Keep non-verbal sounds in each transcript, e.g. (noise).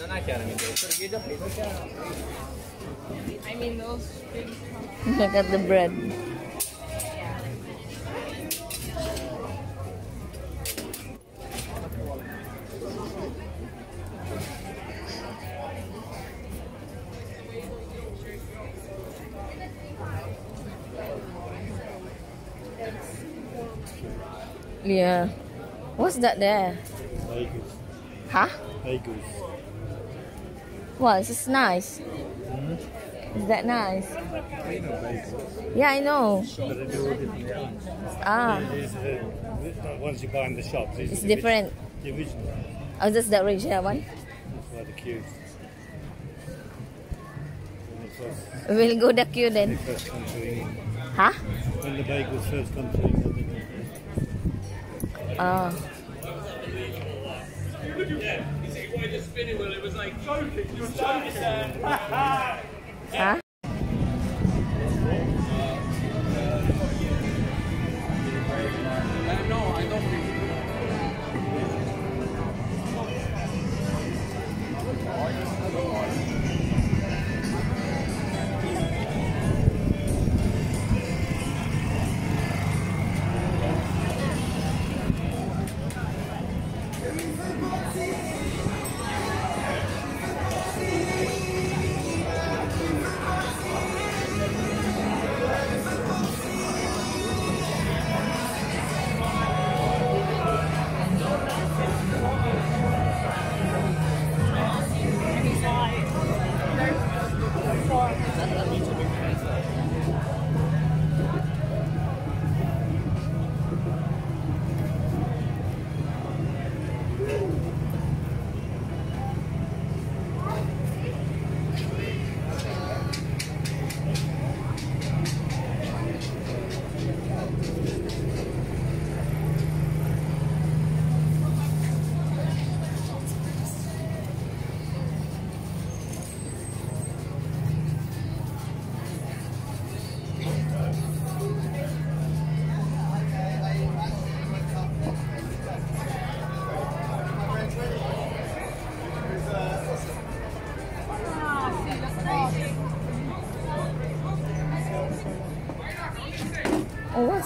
I mean those big Look at the bread. Yeah. What's that there? Bagels. Huh? Bagels. Well, this is nice. Is that nice? Bagels. Yeah, I know. But they do all different things. Ah, the the ones you buy in the shops. It's different. orig- The original. Oh, that's the original one. That's the queue. When We'll go the queue then. first come to England. Huh? When the bagels first come to England. they go- Ah. Huh? Oh, what's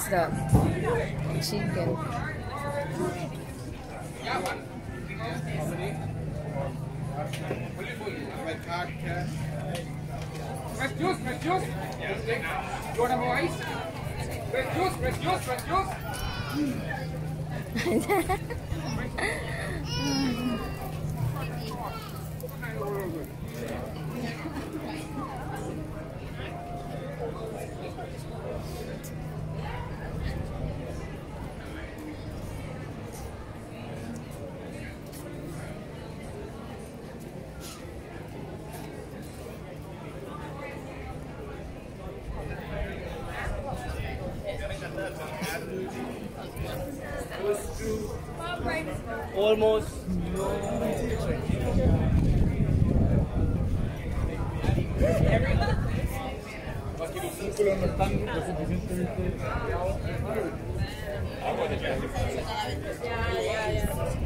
that? Chicken. almost. Yeah, yeah, yeah.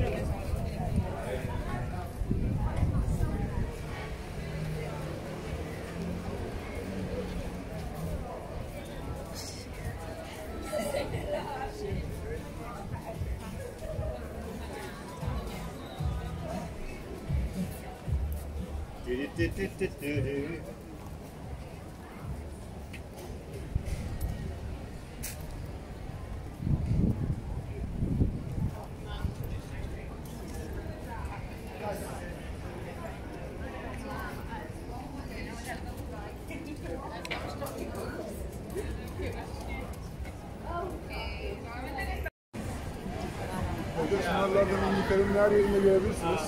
Sınavlardan ünlü terimler yerine görebilirsiniz.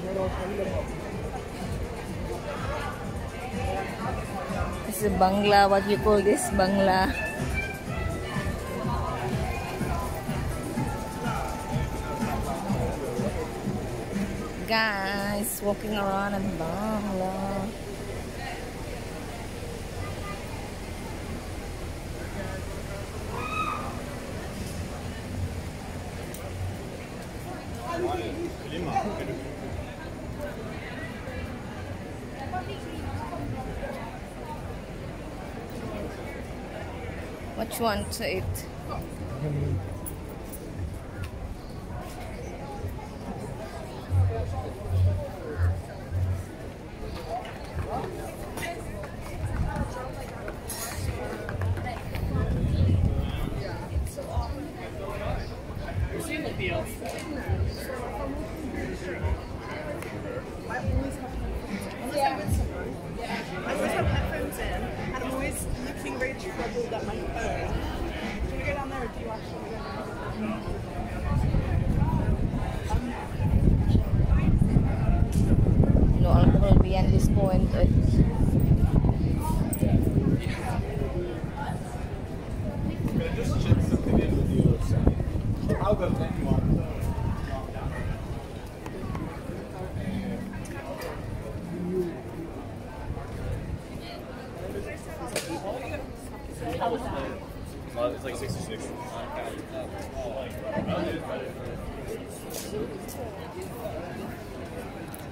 Tünel altlarıyla kaplı. This is Bangla. What you call this? Bangla. Guys, walking around in Bangla. What you want to eat?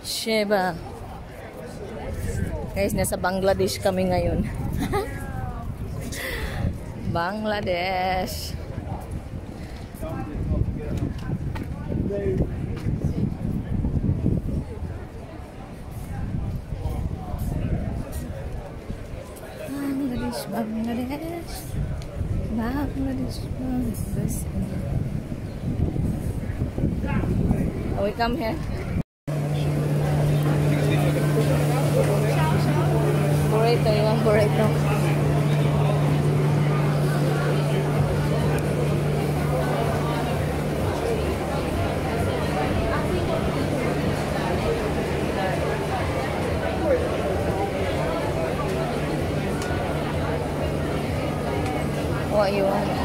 Sheba. Guys, nasa Bangladesh kami ngayon. (laughs) Bangladesh. Oh, we come here. Burrito, you want burrito? What you want?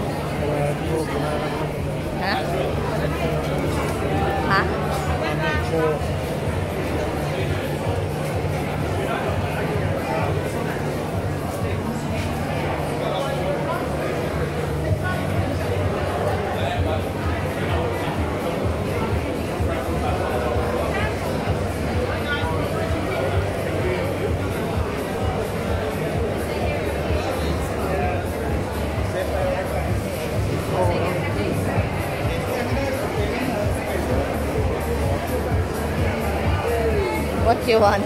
You want?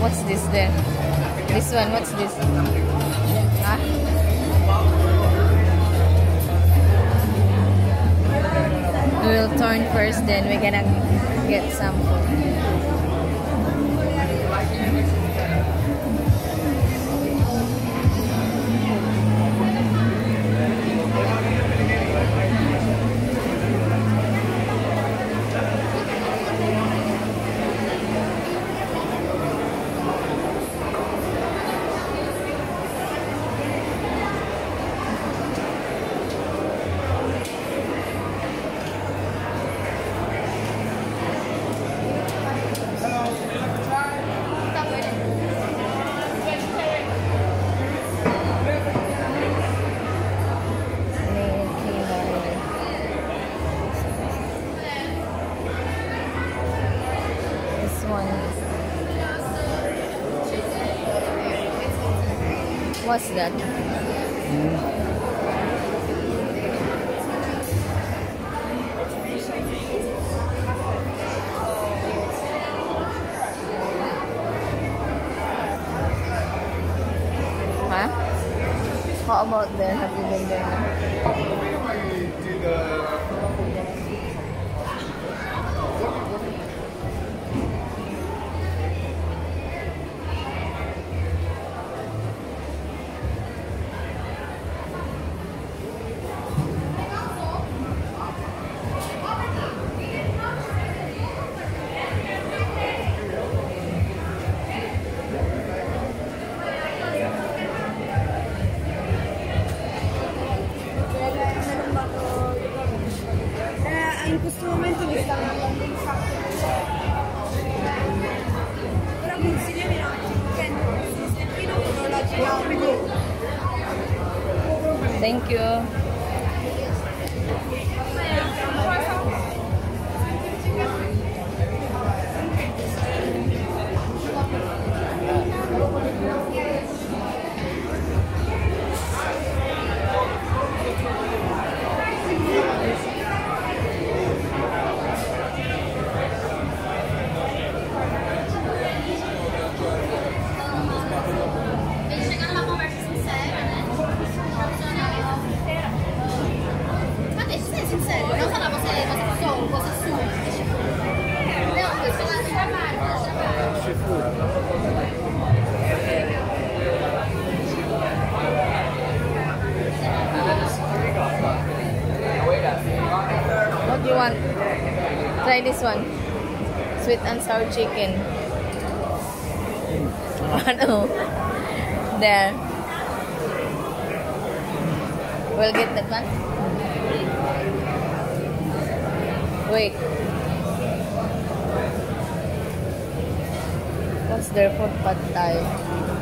What's this then? This one, what's this? Turn first, then we're gonna get some food. What's that? in questo momento mi sta andando un fatto. Ora consigliami un attimo, Ken, se sei qui non lo girare. Thank you. Want? Try this one. Sweet and sour chicken. (laughs) Ano? There. We'll get that one. Wait. What's their food pad thai?